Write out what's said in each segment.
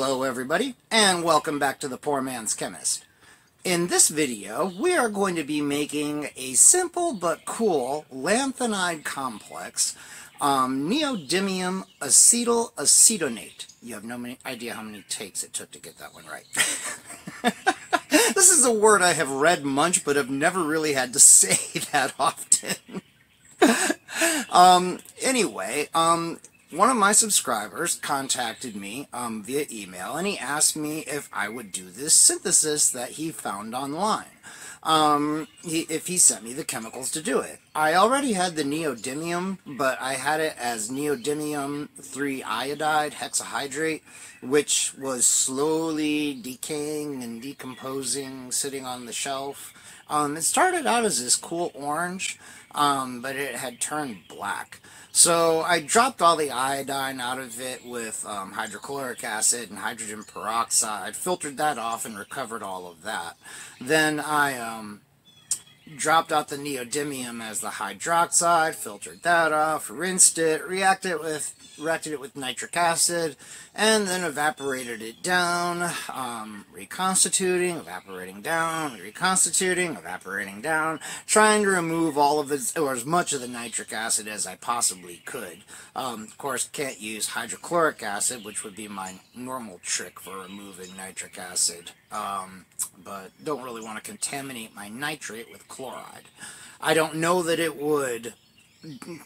Hello everybody, and welcome back to the Poor Man's Chemist. In this video, we are going to be making a simple but cool lanthanide complex, um, neodymium acetyl acetonate. You have no idea how many takes it took to get that one right. this is a word I have read much, but have never really had to say that often. um, anyway, um, one of my subscribers contacted me um, via email and he asked me if I would do this synthesis that he found online. Um, he, if he sent me the chemicals to do it. I already had the neodymium, but I had it as neodymium 3 iodide hexahydrate, which was slowly decaying and decomposing, sitting on the shelf. Um, it started out as this cool orange, um, but it had turned black. So I dropped all the iodine out of it with um, hydrochloric acid and hydrogen peroxide, filtered that off and recovered all of that. Then I um, dropped out the neodymium as the hydroxide, filtered that off, rinsed it, reacted it with reacted it with nitric acid, and then evaporated it down, um, reconstituting, evaporating down, reconstituting, evaporating down, trying to remove all of it, or as much of the nitric acid as I possibly could. Um, of course, can't use hydrochloric acid, which would be my normal trick for removing nitric acid, um, but don't really want to contaminate my nitrate with chloride. I don't know that it would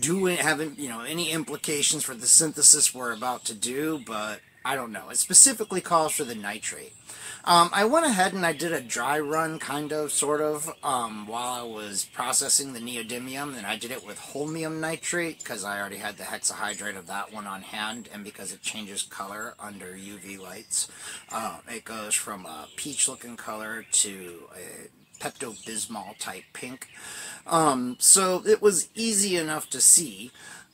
do it have you know any implications for the synthesis we're about to do, but I don't know. It specifically calls for the nitrate. Um, I went ahead and I did a dry run, kind of, sort of, um, while I was processing the neodymium, and I did it with holmium nitrate, because I already had the hexahydrate of that one on hand, and because it changes color under UV lights. Um, it goes from a peach-looking color to a Pepto-Bismol type pink. Um, so it was easy enough to see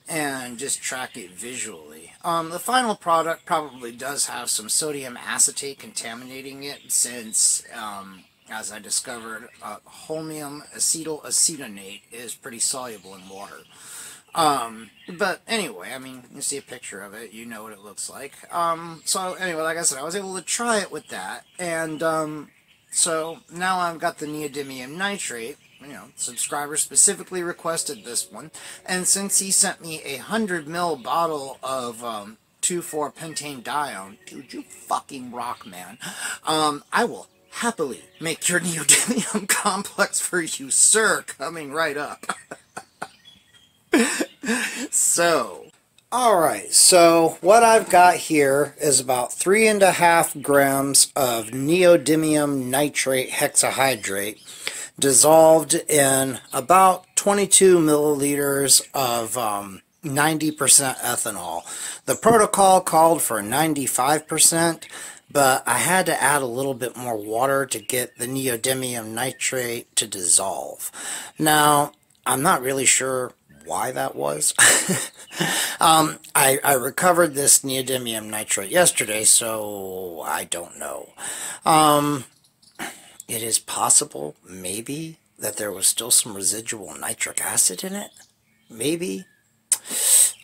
and just track it visually. Um, the final product probably does have some sodium acetate contaminating it since, um, as I discovered, uh, holmium acetyl acetonate is pretty soluble in water. Um, but anyway, I mean, you see a picture of it, you know what it looks like. Um, so anyway, like I said, I was able to try it with that, and, um, so now I've got the neodymium nitrate. You know, subscriber specifically requested this one, and since he sent me a 100 ml bottle of um, 2,4-pentane dione, dude, you fucking rock, man. Um, I will happily make your neodymium complex for you, sir, coming right up. so, Alright, so what I've got here is about three and a half grams of neodymium nitrate hexahydrate dissolved in about 22 milliliters of 90% um, ethanol. The protocol called for 95%, but I had to add a little bit more water to get the neodymium nitrate to dissolve. Now, I'm not really sure why that was. um, I, I recovered this neodymium nitrate yesterday, so I don't know. Um, it is possible, maybe, that there was still some residual nitric acid in it. Maybe.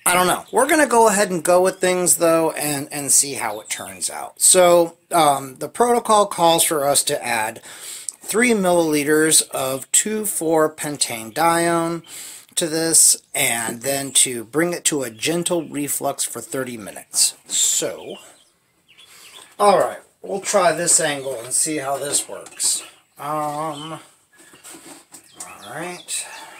I don't know. We're going to go ahead and go with things, though, and, and see how it turns out. So, um, the protocol calls for us to add 3 milliliters of 2,4-pentane dione, to this and then to bring it to a gentle reflux for 30 minutes. So, alright, we'll try this angle and see how this works. Um, alright. Okay.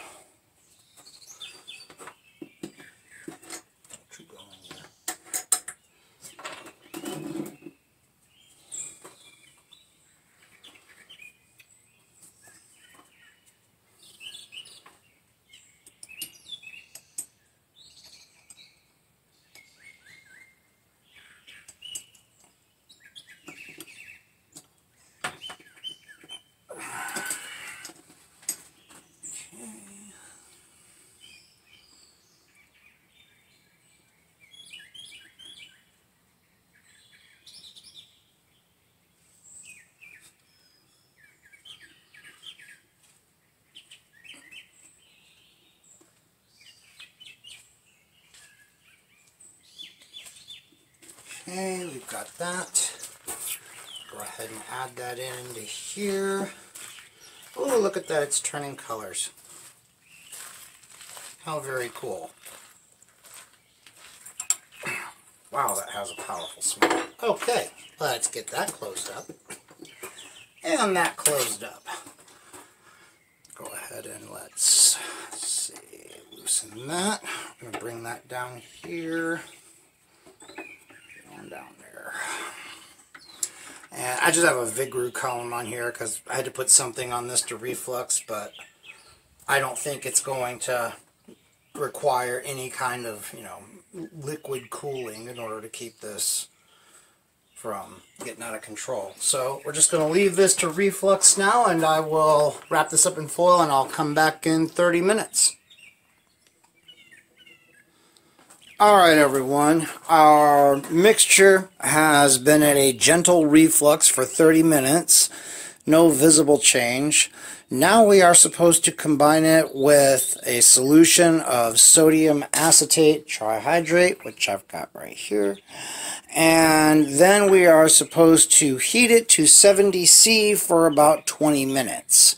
Okay, we've got that. Go ahead and add that into here. Oh, look at that, it's turning colors. How very cool. Wow, that has a powerful smell. Okay, let's get that closed up. And that closed up. Go ahead and let's see, loosen that. I'm going to bring that down here. Going down there. And I just have a Vigreux column on here because I had to put something on this to reflux, but I don't think it's going to require any kind of, you know, liquid cooling in order to keep this from getting out of control. So we're just going to leave this to reflux now and I will wrap this up in foil and I'll come back in 30 minutes. Alright everyone, our mixture has been at a gentle reflux for 30 minutes. No visible change. Now we are supposed to combine it with a solution of sodium acetate trihydrate, which I've got right here. And then we are supposed to heat it to 70C for about 20 minutes.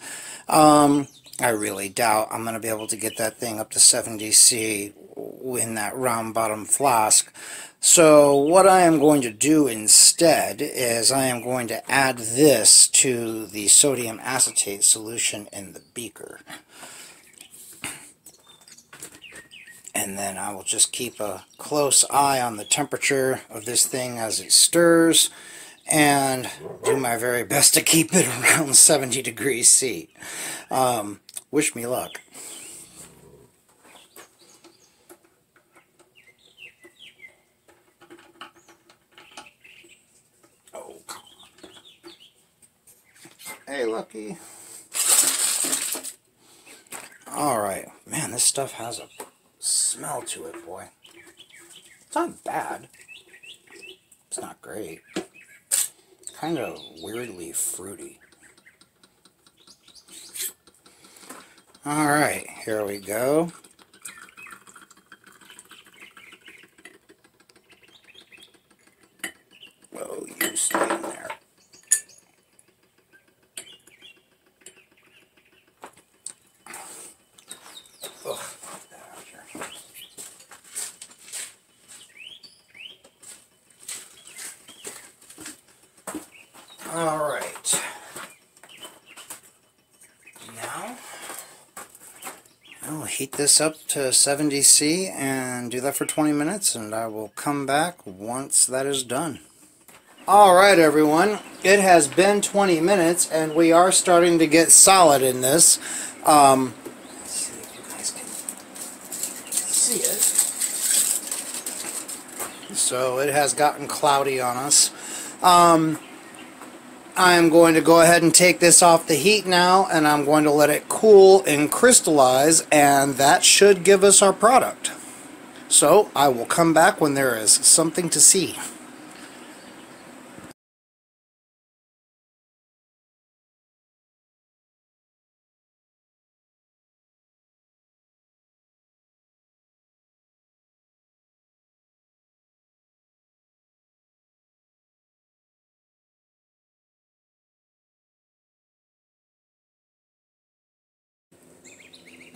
Um, I really doubt I'm going to be able to get that thing up to 70C in that round bottom flask. So what I am going to do instead is I am going to add this to the sodium acetate solution in the beaker. And then I will just keep a close eye on the temperature of this thing as it stirs and do my very best to keep it around 70 degrees C. Um, wish me luck. Hey, Lucky. Alright. Man, this stuff has a smell to it, boy. It's not bad. It's not great. Kind of weirdly fruity. Alright, here we go. Oh, you stay in there. All right. Now, I will heat this up to 70C and do that for 20 minutes, and I will come back once that is done. All right, everyone. It has been 20 minutes, and we are starting to get solid in this. Um. So it has gotten cloudy on us. Um, I'm going to go ahead and take this off the heat now and I'm going to let it cool and crystallize and that should give us our product. So I will come back when there is something to see.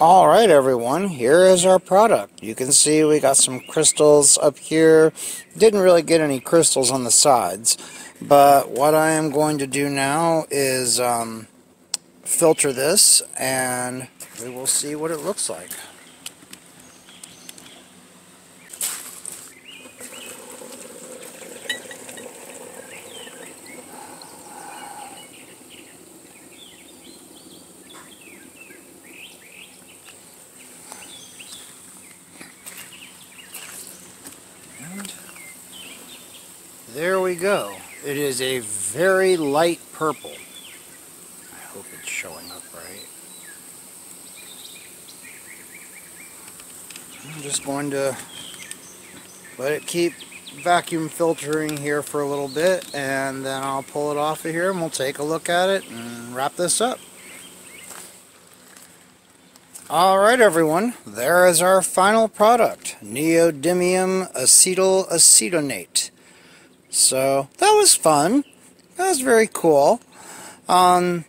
Alright everyone, here is our product. You can see we got some crystals up here. Didn't really get any crystals on the sides. But what I am going to do now is um, filter this and we will see what it looks like. there go. It is a very light purple. I hope it's showing up right. I'm just going to let it keep vacuum filtering here for a little bit and then I'll pull it off of here and we'll take a look at it and wrap this up. Alright everyone, there is our final product, neodymium acetyl acetonate. So that was fun. That was very cool. Um,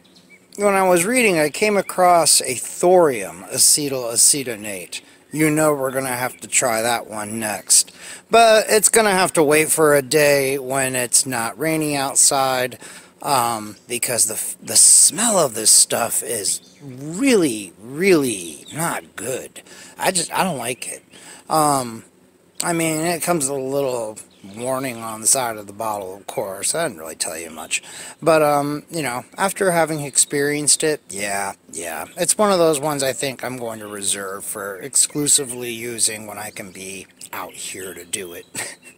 when I was reading, I came across a thorium acetylacetonate. You know we're going to have to try that one next. But it's going to have to wait for a day when it's not raining outside um, because the, the smell of this stuff is really, really not good. I just, I don't like it. Um, I mean, it comes with a little warning on the side of the bottle, of course. That didn't really tell you much. But, um, you know, after having experienced it, yeah, yeah. It's one of those ones I think I'm going to reserve for exclusively using when I can be out here to do it.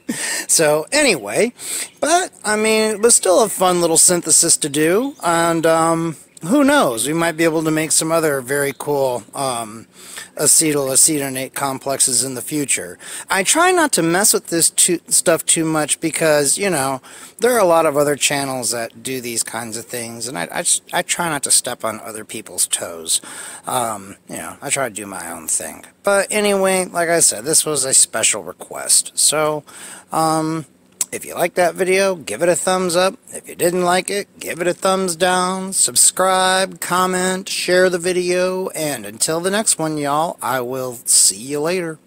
so, anyway, but, I mean, it was still a fun little synthesis to do, and, um, who knows, we might be able to make some other very cool um, acetyl complexes in the future. I try not to mess with this too, stuff too much because, you know, there are a lot of other channels that do these kinds of things, and I, I, I try not to step on other people's toes. Um, you know, I try to do my own thing. But anyway, like I said, this was a special request. So, um, if you liked that video, give it a thumbs up. If you didn't like it, give it a thumbs down. Subscribe, comment, share the video, and until the next one, y'all, I will see you later.